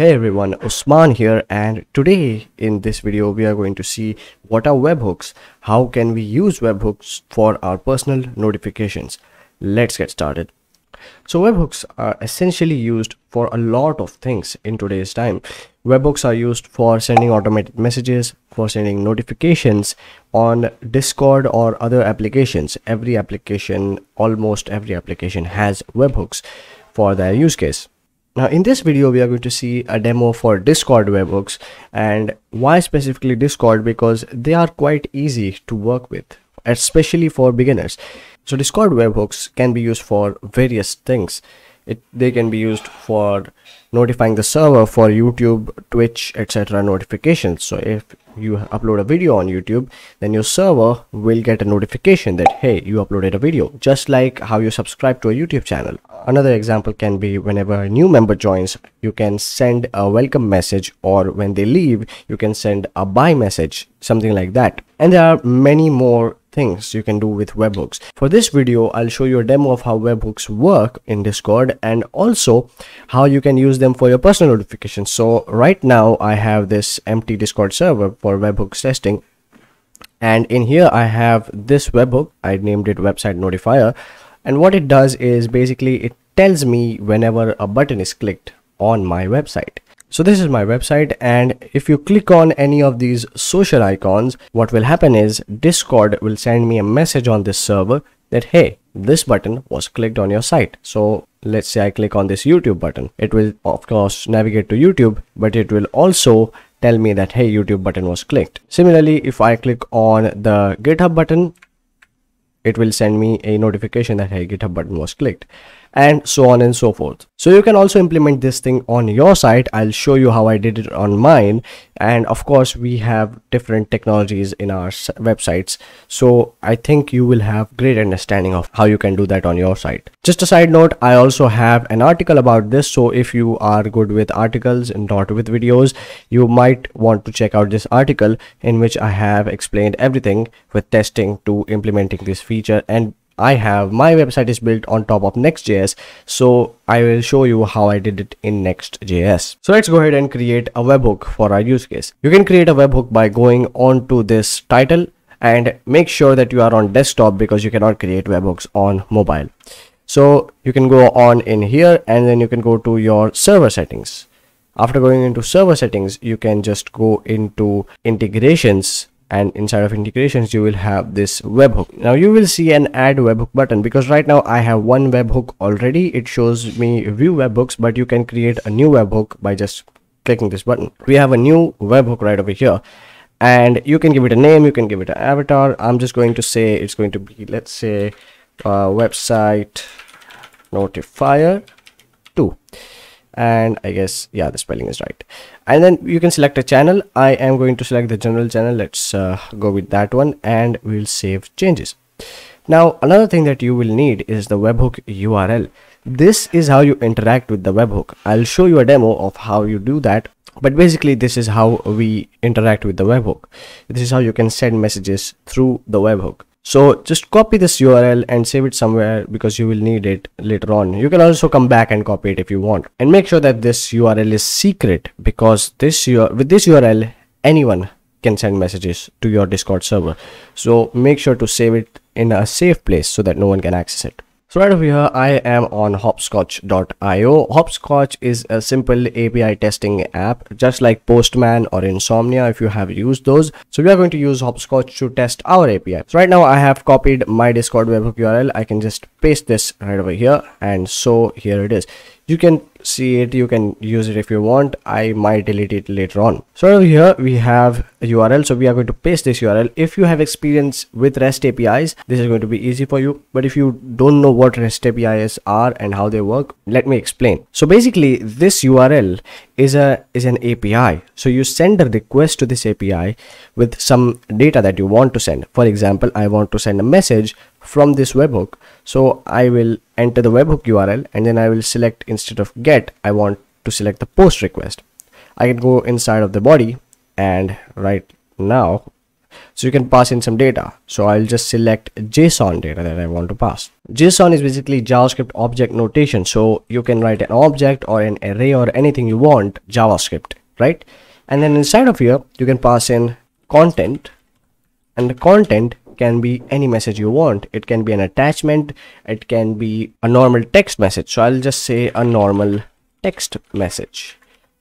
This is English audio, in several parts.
Hey everyone, Usman here and today in this video we are going to see what are webhooks, how can we use webhooks for our personal notifications. Let's get started. So webhooks are essentially used for a lot of things in today's time. Webhooks are used for sending automated messages, for sending notifications on Discord or other applications. Every application, almost every application has webhooks for their use case. Now in this video we are going to see a demo for Discord webhooks and why specifically Discord because they are quite easy to work with especially for beginners. So Discord webhooks can be used for various things. It, they can be used for notifying the server for YouTube, Twitch, etc. notifications. So if you upload a video on YouTube, then your server will get a notification that hey, you uploaded a video, just like how you subscribe to a YouTube channel. Another example can be whenever a new member joins, you can send a welcome message or when they leave, you can send a bye message, something like that. And there are many more things you can do with webhooks. For this video, I'll show you a demo of how webhooks work in Discord and also how you can use them for your personal notifications. So right now I have this empty Discord server for webhooks testing. And in here I have this webhook. I named it website notifier. And what it does is basically it tells me whenever a button is clicked on my website. So this is my website and if you click on any of these social icons, what will happen is Discord will send me a message on this server that hey, this button was clicked on your site. So let's say I click on this YouTube button. It will of course navigate to YouTube, but it will also tell me that hey, YouTube button was clicked. Similarly, if I click on the GitHub button, it will send me a notification that hey, GitHub button was clicked and so on and so forth. So you can also implement this thing on your site. I'll show you how I did it on mine. And of course, we have different technologies in our websites. So I think you will have great understanding of how you can do that on your site. Just a side note, I also have an article about this. So if you are good with articles and not with videos, you might want to check out this article in which I have explained everything with testing to implementing this feature and I have my website is built on top of Next.js. So I will show you how I did it in Next.js. So let's go ahead and create a webhook for our use case. You can create a webhook by going on to this title and make sure that you are on desktop because you cannot create webhooks on mobile. So you can go on in here and then you can go to your server settings. After going into server settings, you can just go into integrations and inside of integrations you will have this webhook. Now you will see an add webhook button because right now i have one webhook already. It shows me view webhooks but you can create a new webhook by just clicking this button. We have a new webhook right over here and you can give it a name you can give it an avatar. I'm just going to say it's going to be let's say uh, website notifier 2 and I guess yeah the spelling is right. And then you can select a channel. I am going to select the general channel. Let's uh, go with that one and we'll save changes. Now another thing that you will need is the webhook URL this is how you interact with the webhook. I'll show you a demo of how you do that. But basically this is how we interact with the webhook. This is how you can send messages through the webhook so just copy this url and save it somewhere because you will need it later on. You can also come back and copy it if you want. And make sure that this url is secret because this with this url anyone can send messages to your discord server. So make sure to save it in a safe place so that no one can access it so right over here, I am on hoppscotch.io. Hoppscotch is a simple API testing app, just like Postman or Insomnia if you have used those. So we are going to use Hoppscotch to test our API. So right now I have copied my Discord webhook URL. I can just paste this right over here. And so here it is you can see it you can use it if you want. I might delete it later on. So over here we have a url so we are going to paste this url if you have experience with rest apis this is going to be easy for you. But if you don't know what rest apis are and how they work let me explain. So basically this url is a is an api so you send a request to this api with some data that you want to send. For example i want to send a message from this webhook. So i will enter the webhook url and then i will select instead of get i want to select the post request. I can go inside of the body and right now so you can pass in some data. So i'll just select json data that i want to pass. Json is basically javascript object notation. So you can write an object or an array or anything you want javascript right? And then inside of here you can pass in content. And the content can be any message you want. It can be an attachment. It can be a normal text message. So i'll just say a normal text message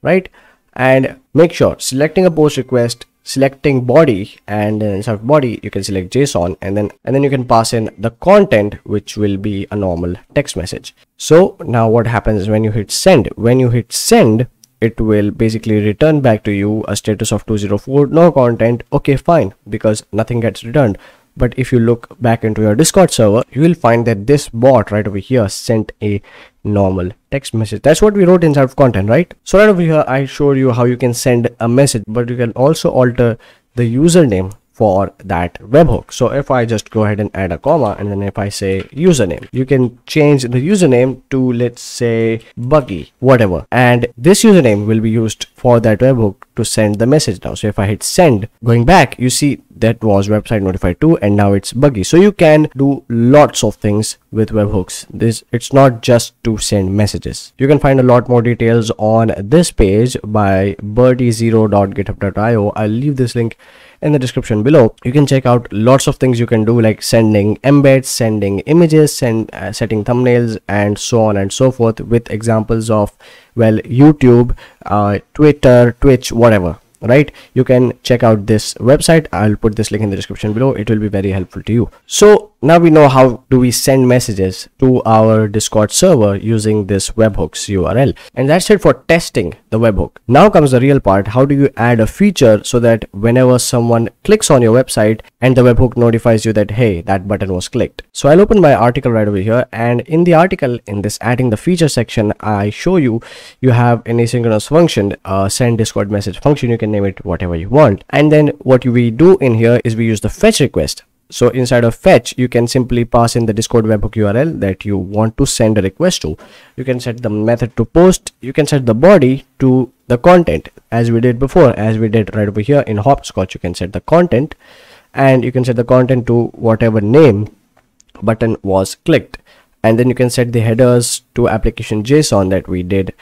right? And make sure selecting a post request selecting body and then inside body you can select json and then and then you can pass in the content which will be a normal text message. So now what happens when you hit send when you hit send it will basically return back to you a status of 204 no content. Okay fine because nothing gets returned but if you look back into your discord server you will find that this bot right over here sent a normal text message. That's what we wrote inside of content right? So right over here i showed you how you can send a message but you can also alter the username for that webhook. So if i just go ahead and add a comma and then if i say username you can change the username to let's say buggy whatever. And this username will be used for that webhook to send the message now. So if i hit send going back you see that was website notify 2 and now it's buggy. So you can do lots of things with webhooks. This it's not just to send messages. You can find a lot more details on this page by birdie0.github.io i'll leave this link in the description below. You can check out lots of things you can do like sending embeds sending images send uh, setting thumbnails and so on and so forth with examples of well youtube uh, twitter twitch whatever right? You can check out this website. I'll put this link in the description below. It will be very helpful to you. So now we know how do we send messages to our discord server using this webhooks url and that's it for testing the webhook. Now comes the real part. How do you add a feature so that whenever someone clicks on your website and the webhook notifies you that hey that button was clicked? So i'll open my article right over here. And in the article in this adding the feature section i show you you have an asynchronous function uh, send discord message function. You can name it whatever you want. And then what we do in here is we use the fetch request. So inside of fetch you can simply pass in the discord webhook url that you want to send a request to. You can set the method to post. You can set the body to the content as we did before as we did right over here in hoppscotch. You can set the content and you can set the content to whatever name button was clicked. And then you can set the headers to application json that we did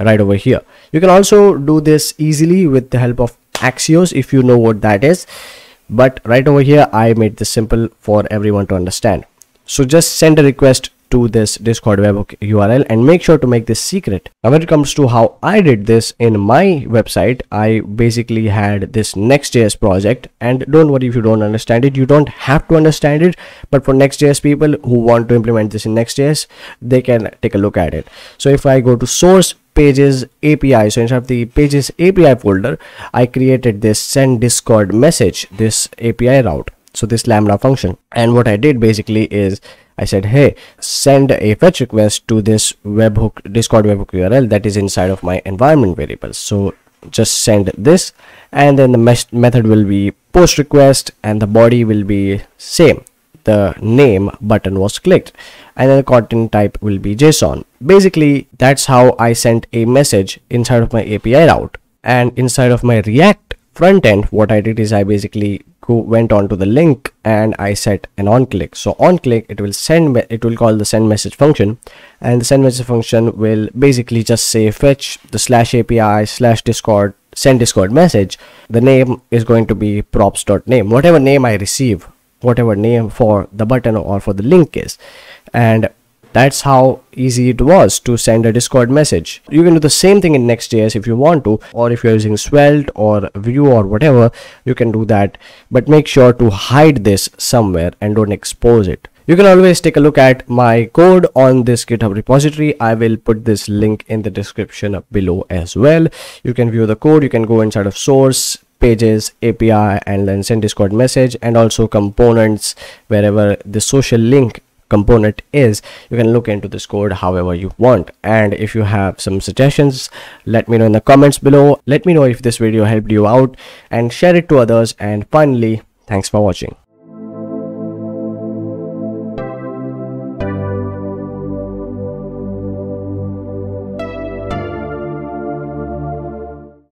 right over here. You can also do this easily with the help of axios if you know what that is. But right over here i made this simple for everyone to understand. So just send a request to this discord webhook url and make sure to make this secret. Now when it comes to how i did this in my website i basically had this next.js project. And don't worry if you don't understand it. You don't have to understand it. But for next.js people who want to implement this in next.js they can take a look at it. So if i go to source pages API. So inside of the pages API folder, I created this send discord message, this API route. So this lambda function. And what I did basically is I said, hey, send a fetch request to this webhook discord webhook URL that is inside of my environment variables. So just send this and then the method will be post request and the body will be same the name button was clicked and then the content type will be JSON. Basically, that's how I sent a message inside of my API route and inside of my React front end, what I did is I basically go, went on to the link and I set an on click. So on click, it will send, it will call the send message function and the send message function will basically just say fetch the slash API slash discord send discord message. The name is going to be props.name, whatever name I receive whatever name for the button or for the link is. And that's how easy it was to send a discord message. You can do the same thing in next.js if you want to or if you're using svelte or vue or whatever you can do that. But make sure to hide this somewhere and don't expose it. You can always take a look at my code on this github repository. I will put this link in the description below as well. You can view the code. You can go inside of source pages api and then send discord message and also components wherever the social link component is you can look into this code however you want. And if you have some suggestions let me know in the comments below. Let me know if this video helped you out and share it to others. And finally thanks for watching